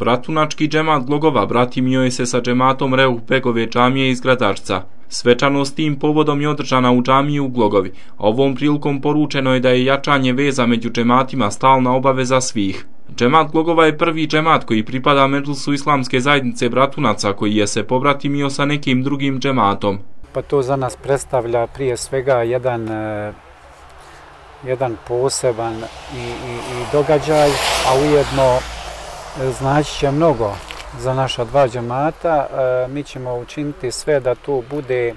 Bratunački džemat Glogova bratimio je se sa džematom Reuh Begove džamije iz Gradačca. Svečanost tim povodom je održana u džamiji u Glogovi. Ovom prilikom poručeno je da je jačanje veza među džematima stalna obaveza svih. Džemat Glogova je prvi džemat koji pripada Međusu islamske zajednice Bratunaca koji je se pobratimio sa nekim drugim džematom. Pa to za nas predstavlja prije svega jedan e, jedan poseban i, i, i događaj, a ujedno znači će mnogo za naša dva džemata. E, mi ćemo učiniti sve da tu bude e,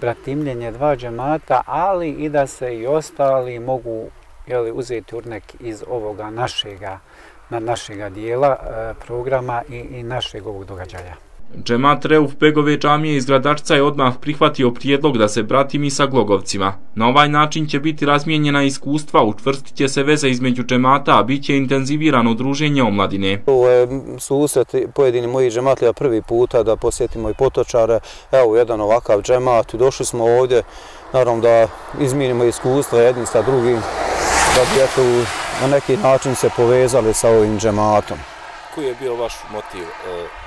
bratimljenje dva džemata, ali i da se i ostali mogu jeli, uzeti urnek iz ovoga našega, na našega dijela e, programa i, i našeg ovog događaja. Džemat Reuf Begove džamije iz Gradačca je odmah prihvatio prijedlog da se bratimi sa Glogovcima. Na ovaj način će biti razmijenjena iskustva, učvrstit će se veze između džemata, a bit će intenzivirano druženje omladine. Ovo je susret pojedini moji džematlija prvi puta da posjetimo i potočare. Evo jedan ovakav džemat. Došli smo ovdje, naravno da izmijenimo iskustva jednim sa drugim, da bi eto na neki način se povezali sa ovim džematom. Koji je bio vaš motiv e,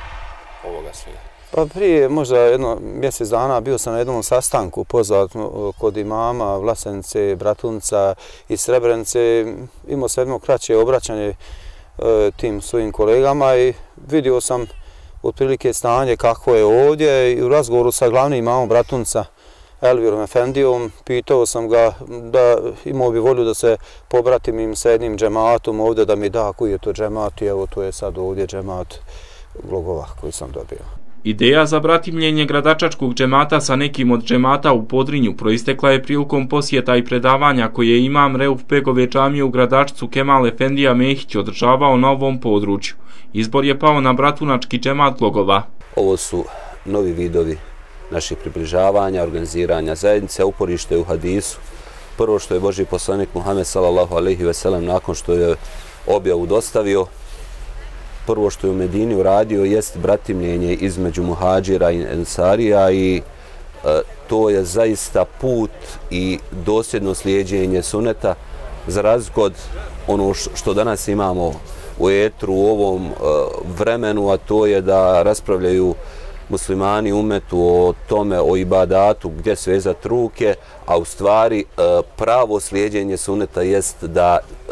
ovoga svega? Pa prije možda jedno mjesec dana bio sam na jednom sastanku pozvat e, kod imama, Vlasenice, Bratunca i Srebrenice. Imao sam jedno kraće obraćanje e, tim svojim kolegama i vidio sam otprilike stanje kako je ovdje i u razgovoru sa glavnim imamom Bratunca Elvirom Efendijom pitao sam ga da imao bi volju da se pobratim im sa jednim džematom ovdje da mi da koji je to džemat i evo to je sad ovdje džemat glogova koji sam dobio. Ideja za bratimljenje gradačačkog džemata sa nekim od džemata u Podrinju proistekla je prilikom posjeta i predavanja koje imam Reuf Pegove džamije u gradačcu Kemal Efendija Mehić održavao na ovom području. Izbor je pao na bratunački džemat Glogova. Ovo su novi vidovi naših približavanja, organiziranja zajednice, uporište u hadisu. Prvo što je Boži poslanik Muhammed sallallahu alaihi veselem nakon što je objavu dostavio, prvo što je u Medini uradio jest bratimljenje između muhađira i ensarija i e, to je zaista put i dosljedno slijedjenje suneta za razliku od ono što danas imamo u etru u ovom e, vremenu, a to je da raspravljaju muslimani umetu o tome, o ibadatu, gdje svezat ruke, a u stvari e, pravo slijedjenje suneta jest da e,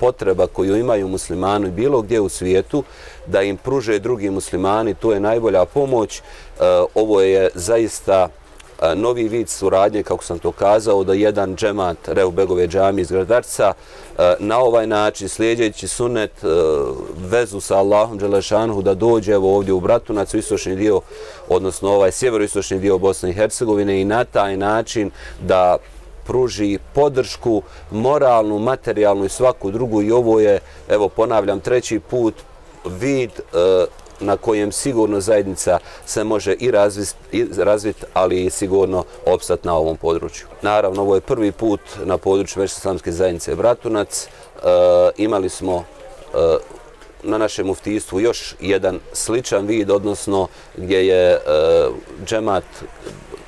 potreba koju imaju muslimani bilo gdje u svijetu, da im pruže drugi muslimani, to je najbolja pomoć. E, ovo je zaista e, novi vid suradnje, kako sam to kazao, da jedan džemat Reu Begove džami iz Gradarca e, na ovaj način, slijedjeći sunet, vezu sa Allahom Đelešanhu, da dođe evo ovdje u Bratunac, u istočni dio, odnosno ovaj sjeveroistočni dio Bosne i Hercegovine i na taj način da pruži podršku moralnu, materijalnu i svaku drugu i ovo je, evo ponavljam, treći put vid e, na kojem sigurno zajednica se može i razvit, ali i sigurno opstat na ovom području. Naravno, ovo je prvi put na području Vešće zajednice Bratunac. E, imali smo e, na našem uftijstvu još jedan sličan vid, odnosno gdje je e, džemat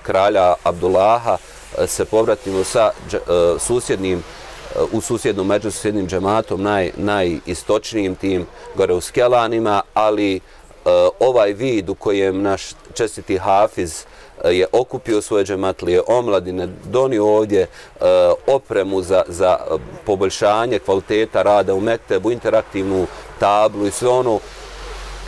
kralja Abdullaha se povratimo sa e, susjednim e, u susjednom među susjednim džematom, naj, najistočnijim tim gore u Skjelanima, ali e, ovaj vid u kojem naš čestiti Hafiz je okupio svoje džematlije omladine, donio ovdje opremu za, za poboljšanje kvaliteta rada u Mektebu, interaktivnu tablu i sve ono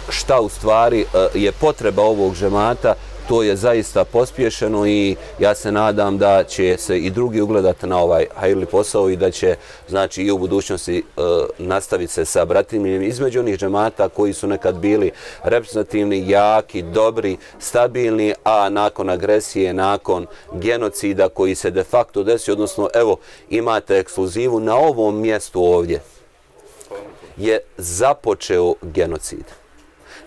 šta u stvari je potreba ovog džemata, to je zaista pospješeno i ja se nadam da će se i drugi ugledati na ovaj hajli posao i da će znači i u budućnosti e, nastaviti se sa bratimljenjem između onih džemata koji su nekad bili reprezentativni, jaki, dobri, stabilni, a nakon agresije, nakon genocida koji se de facto desi, odnosno evo imate ekskluzivu na ovom mjestu ovdje je započeo genocid.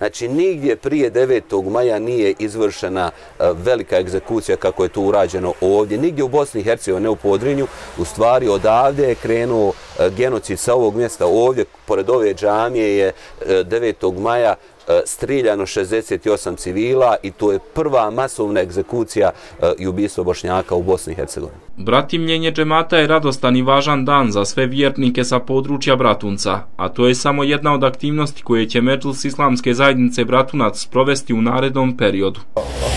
Znači, nigdje prije 9. maja nije izvršena e, velika egzekucija kako je to urađeno ovdje. Nigdje u Bosni i Hercegovini, ne u Podrinju. U stvari, odavde je krenuo e, genocid sa ovog mjesta. Ovdje, pored ove džamije, je e, 9. Maja striljano 68 civila i to je prva masovna egzekucija e, i ubistvo Bošnjaka u Bosni i Hercegovini. Bratimljenje džemata je radostan i važan dan za sve vjernike sa područja Bratunca, a to je samo jedna od aktivnosti koje će Međus Islamske zajednice Bratunac sprovesti u narednom periodu.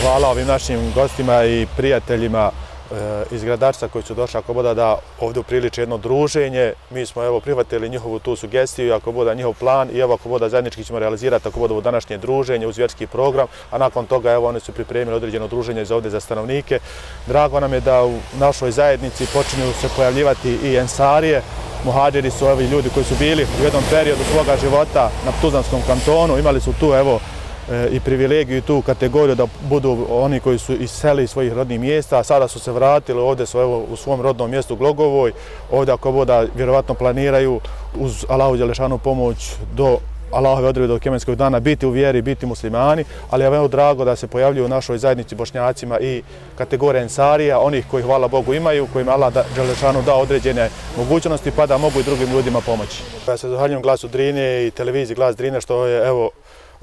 Hvala ovim našim gostima i prijateljima E, E, iz gradarca koji su došli ako boda da ovdje upriliče jedno druženje. Mi smo evo prihvatili njihovu tu sugestiju, ako boda njihov plan i evo ako boda zajednički ćemo realizirati ako boda u današnje druženje uz vjerski program, a nakon toga evo oni su pripremili određeno druženje za ovdje za stanovnike. Drago nam je da u našoj zajednici počinju se pojavljivati i ensarije. Muhađeri su ovi ljudi koji su bili u jednom periodu svoga života na Tuzanskom kantonu, imali su tu evo i privilegiju i tu kategoriju da budu oni koji su iseli iz svojih rodnih mjesta, a sada su se vratili ovdje su evo u svom rodnom mjestu Glogovoj, ovdje ako boda vjerovatno planiraju uz Allahu Đelešanu pomoć do Allahove odrebe do Kemenskog dana biti u vjeri, biti muslimani, ali je veoma drago da se pojavljuju u našoj zajednici bošnjacima i kategorija ensarija, onih koji hvala Bogu imaju, kojima Allah da, Đelešanu da određene mogućnosti, pa da mogu i drugim ljudima pomoći. Ja se zahvaljujem glasu Drine i televiziji Glas Drine što je evo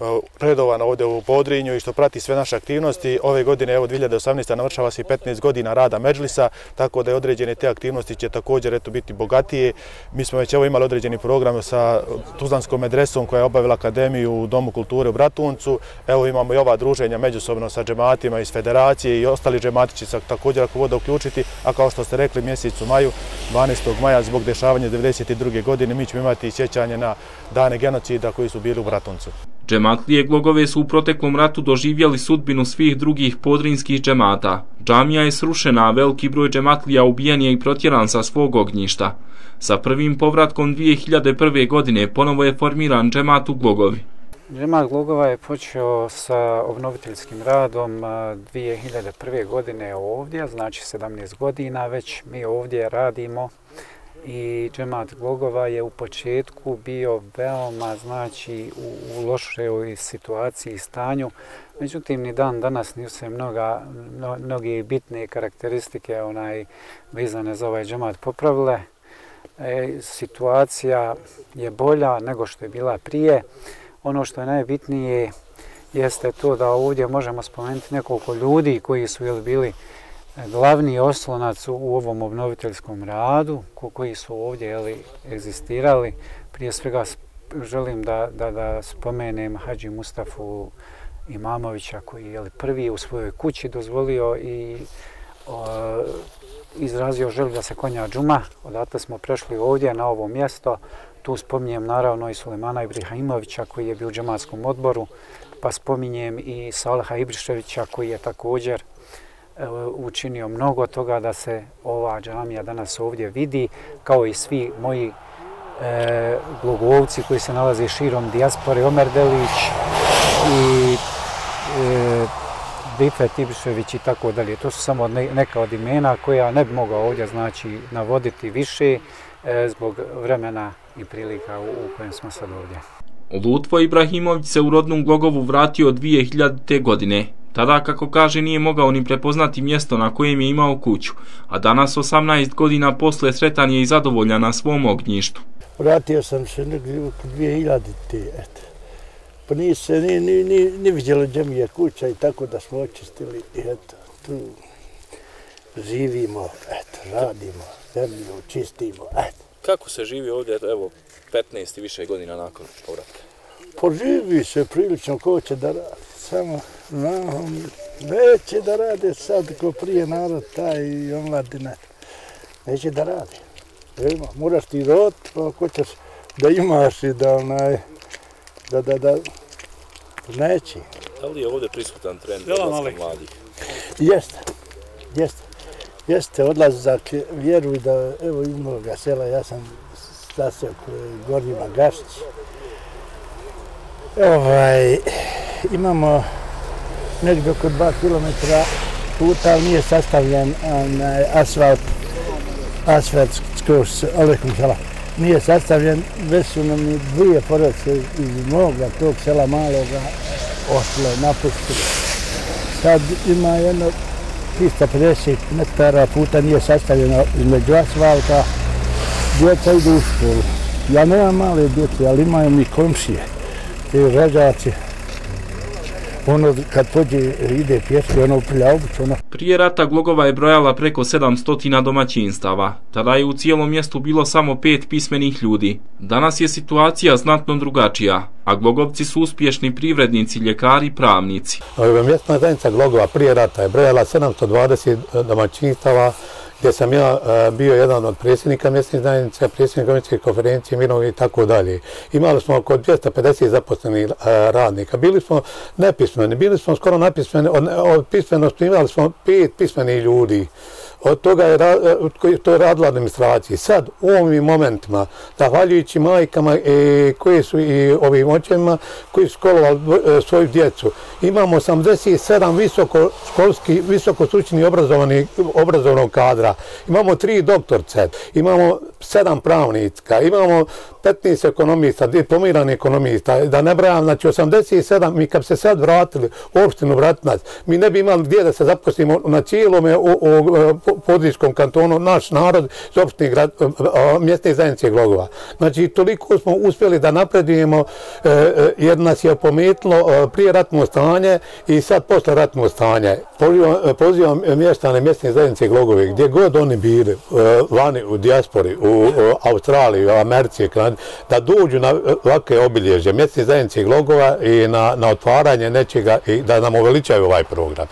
E, redovano ovdje u Podrinju i što prati sve naše aktivnosti. Ove godine, evo 2018. navršava se 15 godina rada Međlisa, tako da je određene te aktivnosti će također eto, biti bogatije. Mi smo već evo imali određeni program sa Tuzlanskom medresom koja je obavila akademiju u Domu kulture u Bratuncu. Evo imamo i ova druženja međusobno sa džematima iz federacije i ostali džemati će se također ako voda uključiti. A kao što ste rekli, mjesecu maju, 12. maja, zbog dešavanja 1992. godine, mi ćemo imati sjećanje na dane genocida koji su bili u Bratuncu. Džematlije Glogove su u proteklom ratu doživjeli sudbinu svih drugih podrinskih džemata. Džamija je srušena, a veliki broj džematlija ubijan je i protjeran sa svog ognjišta. Sa prvim povratkom 2001. godine ponovo je formiran džemat u Glogovi. Džemat Glogova je počeo sa obnoviteljskim radom 2001. godine ovdje, znači 17 godina već mi ovdje radimo i džemat Glogova je u početku bio veoma znači u, u lošoj situaciji i stanju. Međutim, ni dan danas nisu se mnoga, no, mnogi bitne karakteristike onaj vezane za ovaj džemat popravile. E, situacija je bolja nego što je bila prije. Ono što je najbitnije jeste to da ovdje možemo spomenuti nekoliko ljudi koji su jel, bili glavni oslonac u ovom obnoviteljskom radu ko, koji su ovdje jeli, egzistirali. Prije svega želim da, da, da spomenem Hadži Mustafu Imamovića koji je prvi u svojoj kući dozvolio i o, izrazio želju da se konja džuma. Odatle smo prešli ovdje na ovo mjesto. Tu spominjem naravno i Sulemana Ibrahimovića koji je bio u džematskom odboru. Pa spominjem i Salaha Ibriševića koji je također učinio mnogo toga da se ova džamija danas ovdje vidi, kao i svi moji e, glogovci koji se nalaze širom dijaspore, Omer Delić i e, Bife Tibišević i tako dalje. To su samo neka od imena koja ne bi mogao ovdje znači navoditi više e, zbog vremena i prilika u, u kojem smo sad ovdje. Lutvo Ibrahimović se u rodnom Glogovu vratio 2000. godine. Tada, kako kaže, nije mogao ni prepoznati mjesto na kojem je imao kuću, a danas, 18 godina posle, sretan je i zadovoljan na svom ognjištu. Vratio sam se negdje u 2000. Eto. Pa nije se ni, ni, ni, ni vidjelo gdje mi je kuća i tako da smo očistili. I eto, tu živimo, eto, radimo, zemlju čistimo, eto. Kako se živi ovdje, evo, 15 i više godina nakon povratka? Poživi se prilično, ko će da radi samo no, neće da rade sad ko prije narod taj i omladina. Neće da rade. Evo, moraš ti rod, pa ako ćeš da imaš i da onaj, da, da, da, neće. Da li je ovdje prisutan trend ja, odlaska mladih? Jeste, jeste. Jeste, odlazak, vjeruj da, evo iz mnoga sela, ja sam stasio Gornjima Gašić. Ovaj, imamo negdje oko 2 km puta, ali nije sastavljen onaj, asfalt, asfalt skroz, alekum sela. Nije sastavljen, već su nam dvije porodice iz moga tog sela maloga ošle, napustile. Sad ima jedno 350 metara puta nije sastavljeno između asfalta, djeca idu u školu. Ja nemam male djece, ali imaju mi komšije, i rođaci, ono kad pođe ide pješke, ono obuć, ono. Prije rata Glogova je brojala preko 700 domaćinstava. Tada je u cijelom mjestu bilo samo pet pismenih ljudi. Danas je situacija znatno drugačija, a Glogovci su uspješni privrednici, ljekari i pravnici. Mjestna zajednica Glogova prije rata je brojala 720 domaćinstava, gdje sam ja e, bio jedan od predsjednika mjesne zajednice, predsjednika mjesne konferencije, mirovne i tako dalje. Imali smo oko 250 zaposlenih e, radnika. Bili smo nepismeni, bili smo skoro napismeni, od, od pismenosti imali smo pet pismenih ljudi od toga je, e, to je radila administracija. Sad, u ovim momentima, zahvaljujući majkama e, koje su i ovim očevima koji su školovali e, svoju djecu, imamo 87 visokoškolski, visokostručni obrazovani, obrazovnog kadra, imamo tri doktorce, imamo sedam pravnika, imamo 15 ekonomista, diplomirani ekonomista, da ne brajam, znači 87, mi kad se sad vratili u opštinu Vratnac, mi ne bi imali gdje da se zaposlimo na cijelom u, u, Podrijskom kantonu, naš narod iz opštine grad, e, e, mjesne zajednice Glogova. Znači, toliko smo uspjeli da napredujemo, e, jer nas je pometilo prije ratno stanje i sad posle ratno stanje. Pozivam, pozivam mještane mjesne zajednice Glogove, gdje god oni bili, vani u dijaspori, u Australiji, u Americi, da dođu na ovakve obilježje mjesne zajednice Glogova i na, na otvaranje nečega i da nam uveličaju ovaj program.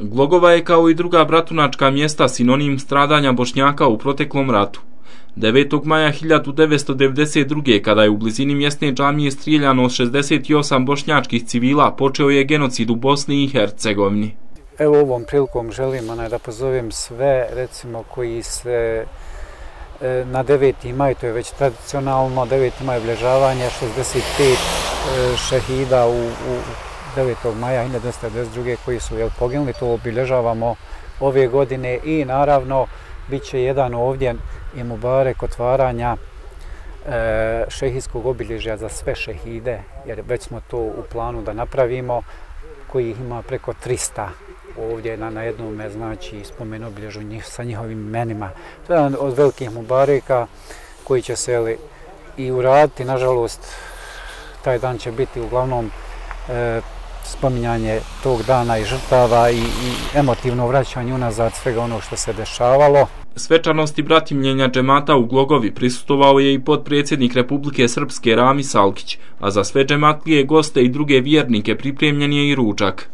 Glogova je kao i druga bratunačka mjesta sinonim stradanja Bošnjaka u proteklom ratu. 9. maja 1992. kada je u blizini mjesne džamije strijeljano 68 bošnjačkih civila, počeo je genocid u Bosni i Hercegovini. Evo ovom prilikom želim onaj, da pozovem sve recimo koji se E, na 9. maj, to je već tradicionalno, 9. maj obilježavanje, 65 e, šehida u, u 9. maja 1992. koji su jel, poginuli, to obilježavamo ove godine i naravno bit će jedan ovdje i Mubarek otvaranja e, šehijskog obilježja za sve šehide, jer već smo to u planu da napravimo, koji ih ima preko 300 ovdje na, na jednom, znači spomen obilježu njih, sa njihovim imenima. To je jedan od velikih Mubareka koji će se li, i uraditi, nažalost, taj dan će biti uglavnom e, spominjanje tog dana i žrtava i, i emotivno vraćanje unazad svega ono što se dešavalo. Svečanosti bratimljenja džemata u Glogovi prisutovao je i podpredsjednik Republike Srpske Rami Salkić, a za sve džematlije goste i druge vjernike pripremljen je i ručak.